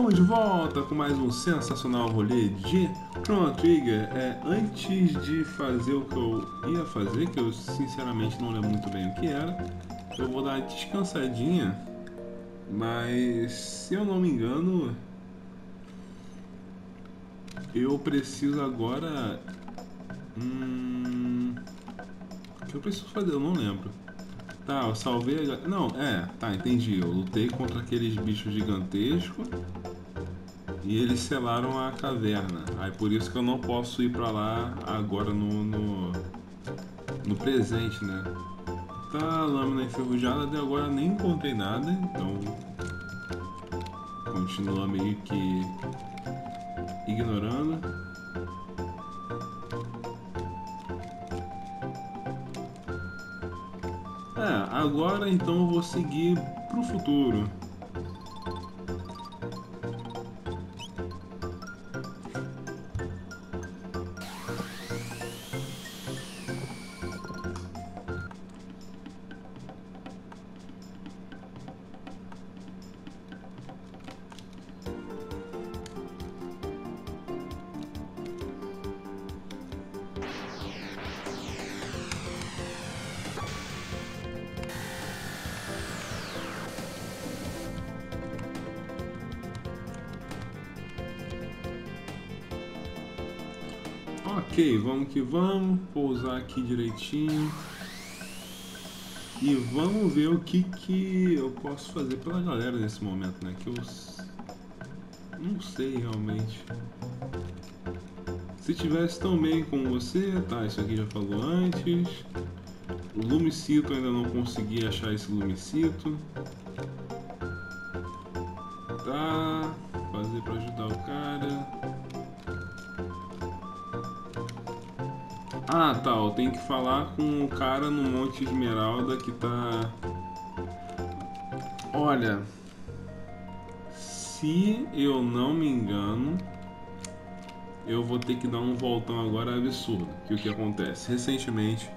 Estamos de volta com mais um sensacional rolê de Chrono Trigger. É, antes de fazer o que eu ia fazer, que eu sinceramente não lembro muito bem o que era, eu vou dar uma descansadinha. Mas se eu não me engano, eu preciso agora. Hum, o que eu preciso fazer? Eu não lembro. Tá, eu salvei a... Não, é, tá, entendi. Eu lutei contra aqueles bichos gigantescos e eles selaram a caverna. Aí por isso que eu não posso ir pra lá agora no, no, no presente, né? Tá, lâmina enferrujada, até agora nem encontrei nada, então continua meio que ignorando. É, agora então eu vou seguir pro futuro. Ok, vamos que vamos, pousar aqui direitinho. E vamos ver o que, que eu posso fazer pela galera nesse momento, né? Que eu não sei realmente. Se tivesse tão bem com você, tá, isso aqui já falou antes. O Lumicito ainda não consegui achar esse Lumicito. Tá, fazer para ajudar o cara. Ah, tá, eu tenho que falar com o cara no Monte Esmeralda que tá... Olha... Se eu não me engano... Eu vou ter que dar um voltão agora absurdo. Que o que acontece? Recentemente,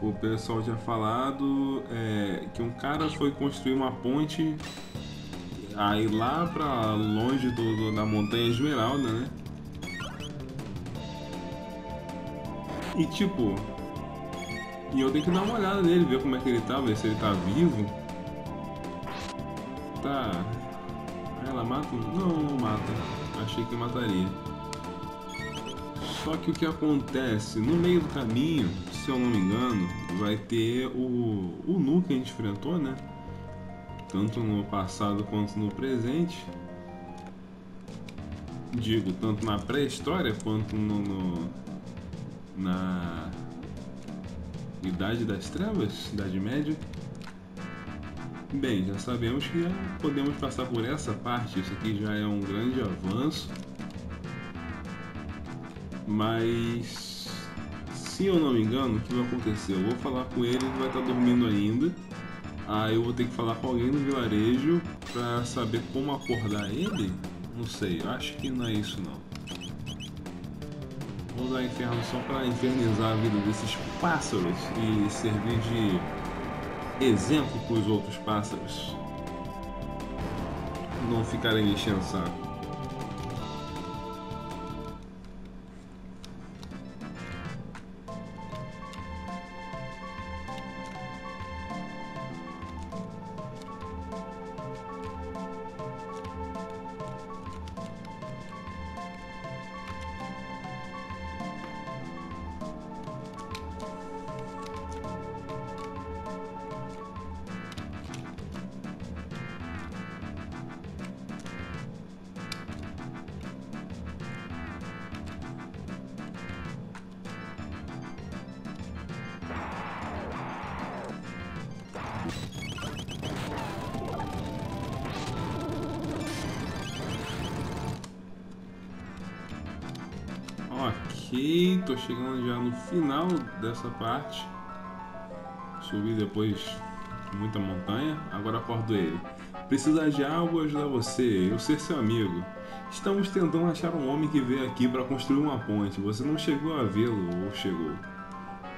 o pessoal tinha falado é, que um cara foi construir uma ponte aí lá pra longe do, do da Montanha Esmeralda, né? E tipo. E eu tenho que dar uma olhada nele, ver como é que ele tá, ver se ele tá vivo. Tá. Ela mata? Não, não mata. Achei que mataria. Só que o que acontece? No meio do caminho, se eu não me engano, vai ter o, o Nu que a gente enfrentou, né? Tanto no passado quanto no presente. Digo, tanto na pré-história quanto no, no na Idade das Trevas, Idade Média. Bem, já sabemos que podemos passar por essa parte, isso aqui já é um grande avanço. Mas se eu não me engano, o que vai acontecer? Eu vou falar com ele, ele vai estar dormindo ainda. Aí eu vou ter que falar com alguém no vilarejo para saber como acordar ele. Não sei, acho que não é isso não. Vou usar inferno só para infernizar a vida desses pássaros e servir de exemplo para os outros pássaros. Não ficarem enchendo saco. Ok, tô chegando já no final dessa parte. Subi depois muita montanha, agora acordo ele. Precisar de algo ajudar você, eu ser seu amigo. Estamos tentando achar um homem que veio aqui para construir uma ponte. Você não chegou a vê-lo ou chegou?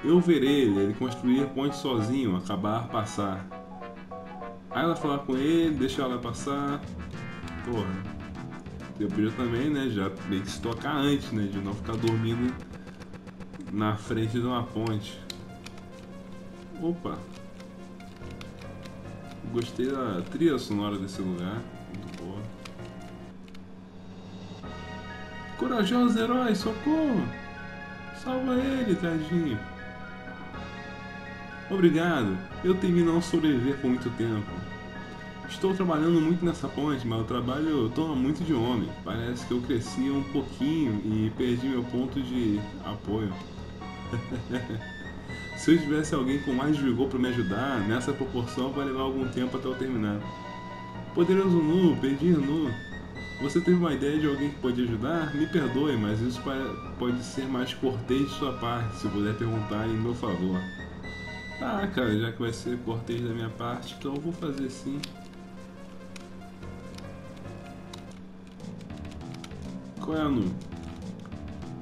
Eu ver ele, ele construir ponte sozinho, acabar passar. Aí ela falar com ele, deixa ela passar. Porra. Eu também, né, já meio que se tocar antes, né, de não ficar dormindo na frente de uma ponte. Opa! Gostei da trilha sonora desse lugar, muito boa. Corajosos heróis, socorro! Salva ele, tadinho! Obrigado, eu temi não sobreviver por muito tempo. Estou trabalhando muito nessa ponte, mas o trabalho toma muito de homem. Parece que eu cresci um pouquinho e perdi meu ponto de apoio. Se eu tivesse alguém com mais vigor para me ajudar, nessa proporção vai levar algum tempo até eu terminar. Poderoso Nu, pedir Nu. Você teve uma ideia de alguém que pode ajudar? Me perdoe, mas isso pode ser mais cortês de sua parte, se puder perguntar em meu favor. Tá, cara, já que vai ser cortês da minha parte, então eu vou fazer sim. Nu?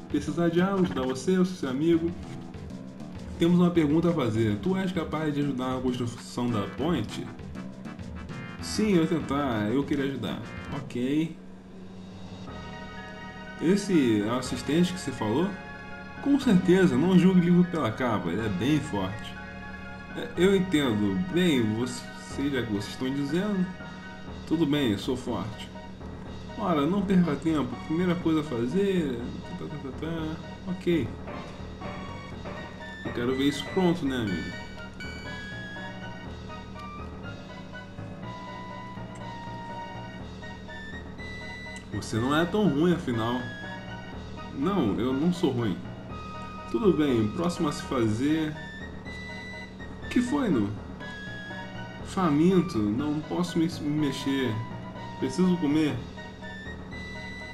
Precisar de algo, ajudar você ou seu amigo? Temos uma pergunta a fazer. Tu és capaz de ajudar na construção da ponte? Sim, eu tentar. Eu queria ajudar. Ok. Esse é o assistente que você falou? Com certeza, não julgue o livro pela capa, ele é bem forte. É, eu entendo. Bem, você, já que vocês estão dizendo, tudo bem, eu sou forte. Ora, não perca tempo. Primeira coisa a fazer. Tá, tá, tá, tá. ok. Eu quero ver isso pronto, né, amigo? Você não é tão ruim, afinal. Não, eu não sou ruim. Tudo bem, próximo a se fazer. Que foi, Nu? Faminto, não posso me mexer. Preciso comer.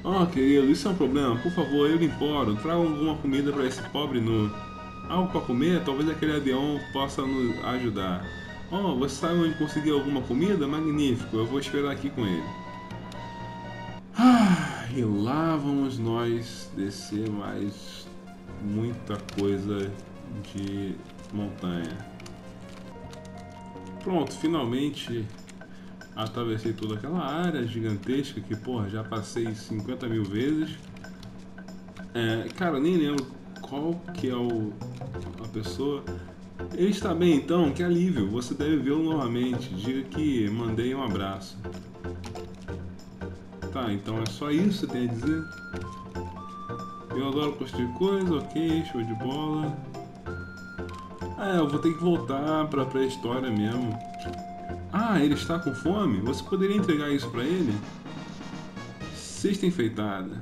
Oh, querido, isso é um problema. Por favor, eu imploro, traga alguma comida para esse pobre Nu algo para comer, talvez aquele avião possa nos ajudar. Oh, você sabe onde conseguir alguma comida? Magnífico, eu vou esperar aqui com ele. Ah, e lá vamos nós descer mais muita coisa de montanha. Pronto, finalmente atravessei toda aquela área gigantesca que, porra, já passei 50 mil vezes. É, cara, nem lembro qual que é o, a pessoa. Ele está bem então, que alívio, você deve vê-lo novamente. Diga que mandei um abraço. Tá, então é só isso que tem a dizer? Eu adoro construir coisas, ok, show de bola. É, eu vou ter que voltar pra pré-história mesmo. Ah, ele está com fome? Você poderia entregar isso pra ele? Cesta enfeitada.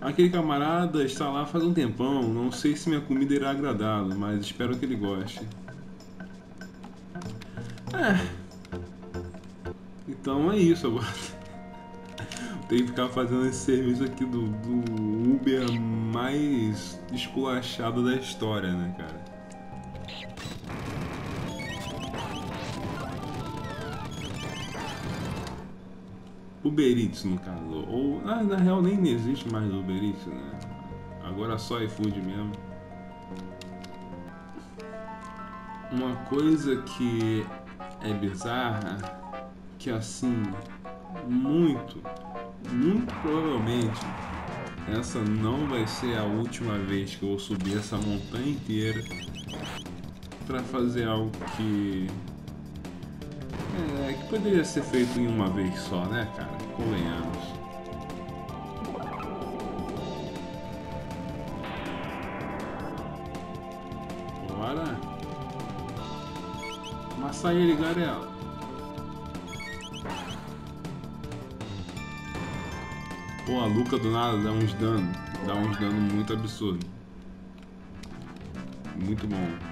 Aquele camarada está lá faz um tempão, não sei se minha comida irá agradá-lo, mas espero que ele goste. É. Então é isso agora. Tenho que ficar fazendo esse serviço aqui do, do Uber mais esculachado da história, né, cara? Uber Eats, no caso. Ou, na real, nem existe mais Uber Eats, né? Agora só iFood mesmo. Uma coisa que é bizarra, que assim, muito, muito provavelmente, essa não vai ser a última vez que eu vou subir essa montanha inteira para fazer algo que poderia ser feito em uma vez só, né, cara? Convenhamos. Bora. Massa ele, Garela. Pô, a Luca do nada dá uns danos. Dá uns danos muito absurdo. Muito bom.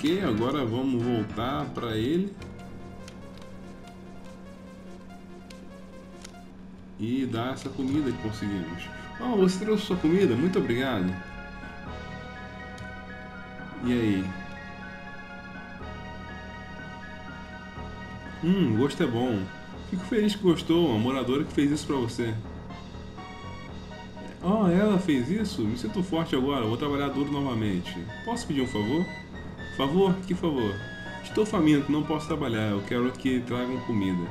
Ok, agora vamos voltar para ele. E dar essa comida que conseguimos. Oh, você trouxe sua comida? Muito obrigado. E aí? Hum, gosto é bom. Fico feliz que gostou, uma moradora que fez isso pra você. Oh, ela fez isso? Me sinto forte agora, vou trabalhar duro novamente. Posso pedir um favor? Favor, que favor? Estou faminto, não posso trabalhar. Eu quero que tragam comida.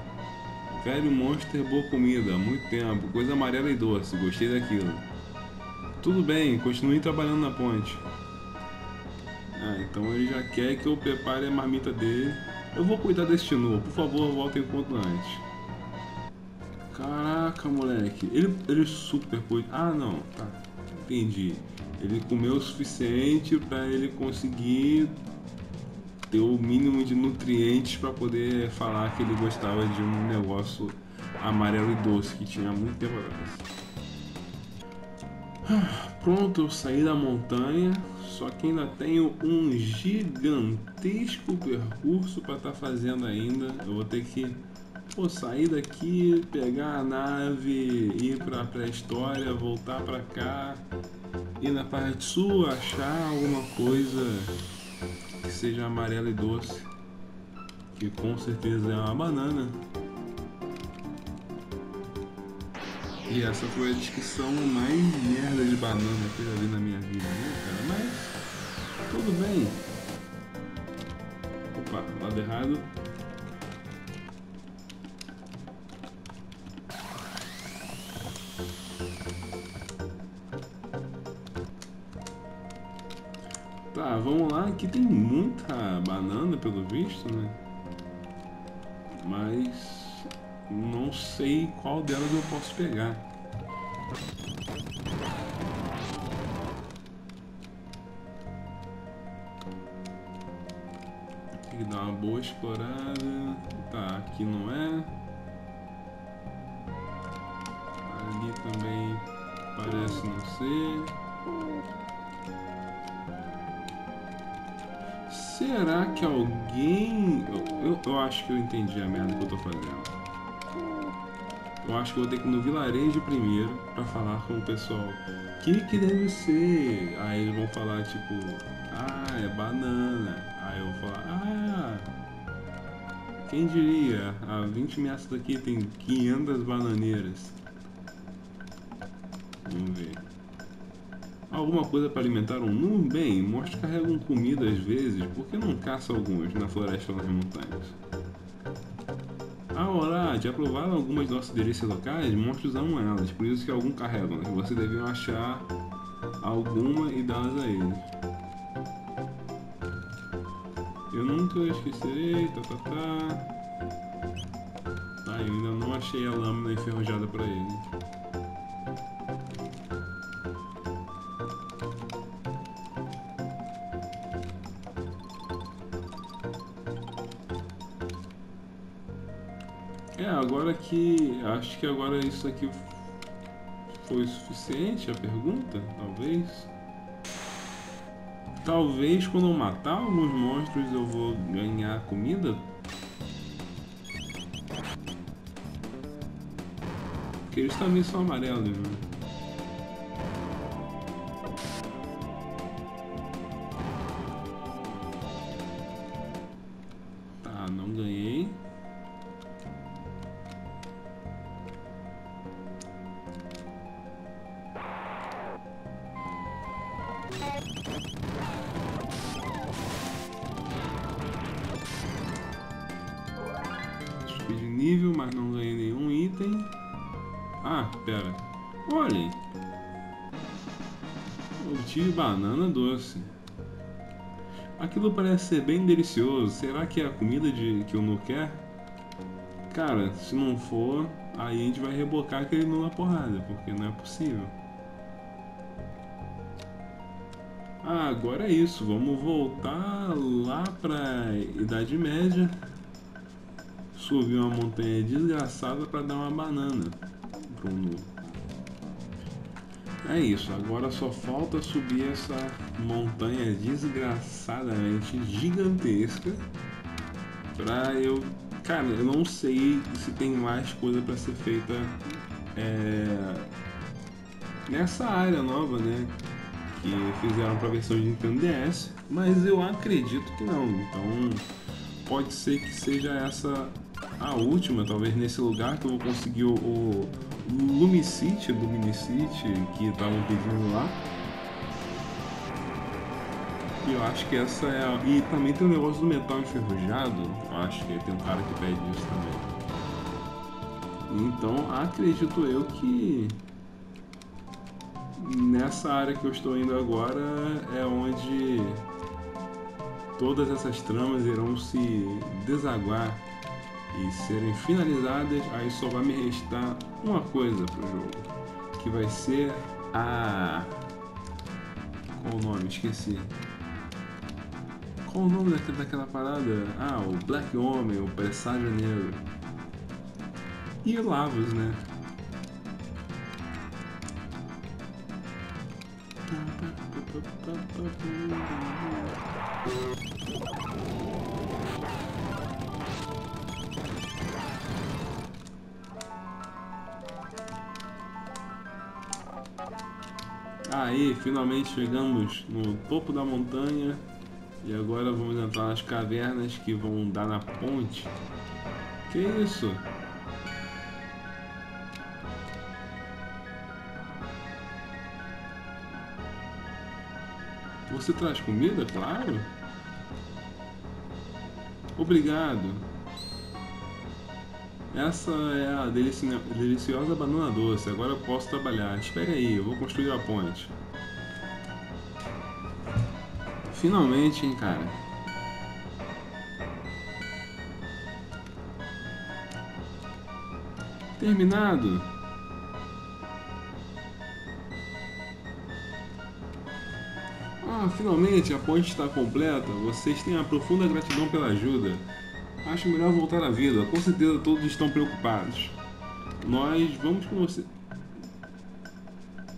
Velho monster, boa comida, há muito tempo. Coisa amarela e doce, gostei daquilo. Tudo bem, continue trabalhando na ponte. Ah, então ele já quer que eu prepare a marmita dele. Eu vou cuidar deste novo, por favor, voltem quanto antes. Caraca, moleque. Ele, ele super cuida. Ah, não, tá. Entendi. Ele comeu o suficiente para ele conseguir ter o mínimo de nutrientes para poder falar que ele gostava de um negócio amarelo e doce que tinha muito tempo atrás. Pronto, eu saí da montanha, só que ainda tenho um gigantesco percurso para estar tá fazendo ainda. Eu vou ter que pô, sair daqui, pegar a nave, ir para a pré-história, voltar para cá, ir na parte sul, achar alguma coisa que seja amarela e doce, que com certeza é uma banana. E essa foi a descrição mais merda de banana que eu já vi na minha vida, né, cara? Mas tudo bem. Opa, lado errado. Aqui tem muita banana, pelo visto, né? Mas não sei qual delas eu posso pegar. Tem que dar uma boa explorada. Tá, aqui não é. Ali também parece não ser. Será que alguém. Eu, eu, eu, acho que eu entendi a merda que eu tô fazendo. Eu acho que eu vou ter que ir no vilarejo primeiro pra falar com o pessoal. O que que deve ser? Aí eles vão falar tipo, ah, é banana. Aí eu vou falar, ah, quem diria? A 20 metros daqui tem 500 bananeiras. Vamos ver. Alguma coisa para alimentar um nu? Bem, monstros carregam comida às vezes, por que não caça alguns na floresta ou nas montanhas? A hora de aprovar algumas de nossas delícias locais, monstros amam elas, por isso que alguns carregam. Você deve achar alguma e dá-las a eles. Eu nunca esquecerei, tá, tá, tá. Ah, eu ainda não achei a lâmina enferrujada para ele. É, agora que. Acho que agora isso aqui foi suficiente a pergunta, talvez. Talvez quando eu matar alguns monstros eu vou ganhar comida. Porque eles também são amarelos, né? Nível, mas não ganhei nenhum item. Ah, pera. Olhem. Obtive banana doce. Aquilo parece ser bem delicioso. Será que é a comida de, que o Nu quer? Cara, se não for, aí a gente vai rebocar aquele Nu na porrada, porque não é possível. Ah, agora é isso. Vamos voltar lá pra Idade Média. Subir uma montanha desgraçada para dar uma banana pro Nu. É isso, agora só falta subir essa montanha desgraçadamente gigantesca pra eu. Cara, eu não sei se tem mais coisa para ser feita é... nessa área nova, né? que fizeram para a versão de Nintendo DS, mas eu acredito que não. Então pode ser que seja essa a última, talvez nesse lugar que eu vou conseguir o, o Lumicity, Luminicity que estavam pedindo lá. E eu acho que essa é a... E também tem o negócio do metal enferrujado. Eu acho que tem um cara que pede isso também. Então acredito eu que nessa área que eu estou indo agora é onde todas essas tramas irão se desaguar e serem finalizadas, aí só vai me restar uma coisa pro jogo, que vai ser a qual o nome? Esqueci. Qual o nome daquela, daquela parada? Ah, o Black Homem, o Presságio Negro. E Lavos, né? Aí, finalmente chegamos no topo da montanha e agora vamos entrar nas cavernas que vão dar na ponte. Que isso? Você traz comida, claro? Obrigado. Essa é a deliciosa banana doce. Agora eu posso trabalhar. Espere aí, eu vou construir a ponte. Finalmente, hein, cara. Terminado. Ah, finalmente a ponte está completa. Vocês têm a profunda gratidão pela ajuda. Acho melhor voltar à vida. Com certeza todos estão preocupados. Nós vamos com você.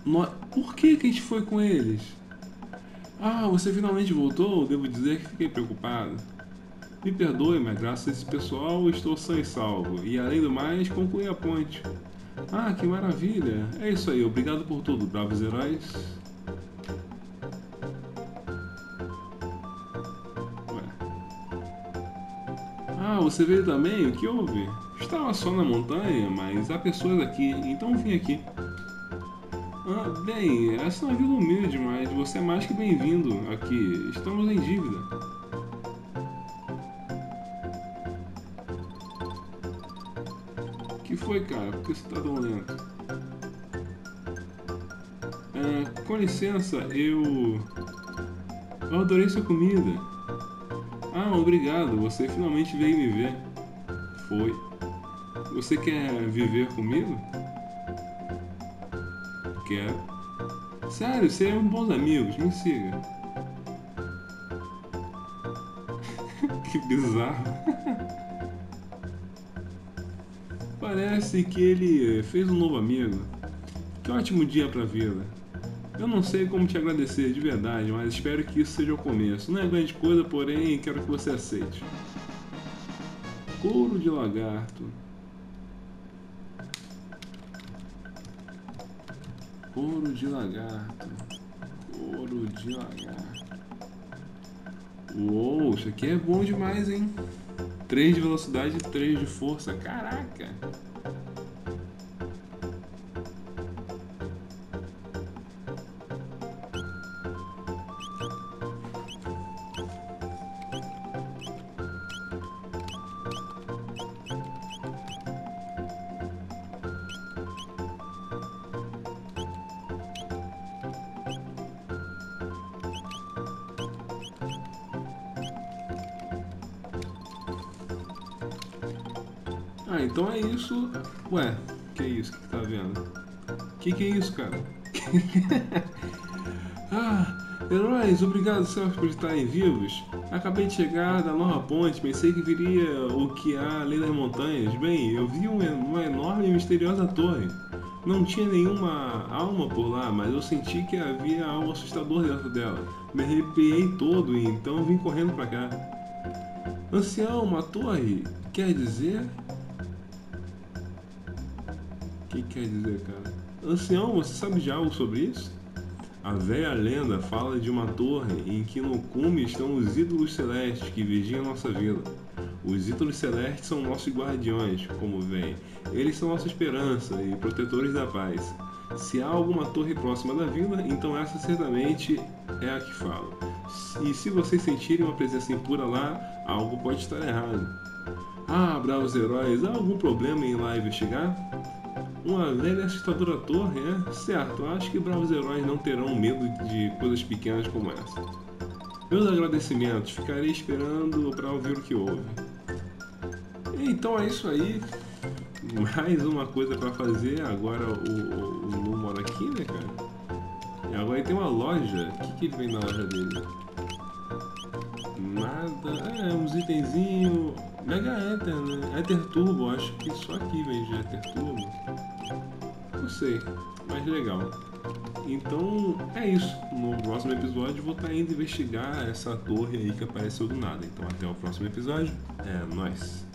Nós... Por que, que a gente foi com eles? Ah, você finalmente voltou? Devo dizer que fiquei preocupado. Me perdoe, mas graças a esse pessoal estou sã e salvo. E além do mais, concluí a ponte. Ah, que maravilha! É isso aí, obrigado por tudo, bravos heróis. Você veio também? O que houve? Estava só na montanha, mas há pessoas aqui, então vim aqui. Ah, bem, essa é uma vida humilde, mas você é mais que bem-vindo aqui. Estamos em dívida. O que foi, cara? Por que você está tão lento? Ah, com licença, eu... Eu adorei sua comida. Obrigado, você finalmente veio me ver. Foi. Você quer viver comigo? Quero. Sério, seremos bons amigos, me siga. que bizarro. Parece que ele fez um novo amigo. Que ótimo dia pra vida. Eu não sei como te agradecer de verdade, mas espero que isso seja o começo. Não é grande coisa, porém quero que você aceite. Couro de lagarto. Couro de lagarto. Couro de lagarto. Uou, isso aqui é bom demais, hein? 3 de velocidade e 3 de força. Caraca! Ah, então é isso. Ué, que é isso que tá vendo? Que que é isso, cara? ah, heróis, obrigado céus por estarem vivos. Acabei de chegar da nova ponte, pensei que viria o que há além das montanhas. Bem, eu vi uma enorme e misteriosa torre. Não tinha nenhuma alma por lá, mas eu senti que havia algo assustador dentro dela. Me arrepiei todo e então vim correndo para cá. Ancião, uma torre? Quer dizer que quer dizer, cara? Ancião, você sabe de algo sobre isso? A velha lenda fala de uma torre em que no cume estão os ídolos celestes que vigiam nossa vila. Os ídolos celestes são nossos guardiões, como vem. Eles são nossa esperança e protetores da paz. Se há alguma torre próxima da vila, então essa certamente é a que falo. E se vocês sentirem uma presença impura lá, algo pode estar errado. Ah, bravos heróis, há algum problema em lá investigar? Uma velha assustadora torre, é? Certo, acho que bravos heróis não terão medo de coisas pequenas como essa. Meus agradecimentos, ficarei esperando para ouvir o que houve. Então é isso aí. Mais uma coisa para fazer. Agora o, o, Lu mora aqui, né, cara? E agora tem uma loja. O que, que vem na loja dele? Nada. É, uns itenzinhos. Mega Ether, né? Ether Turbo, acho que só aqui vende Ether Turbo. Não sei, mas legal. Então é isso. No próximo episódio vou estar tá indo investigar essa torre aí que apareceu do nada. Então até o próximo episódio. É nóis.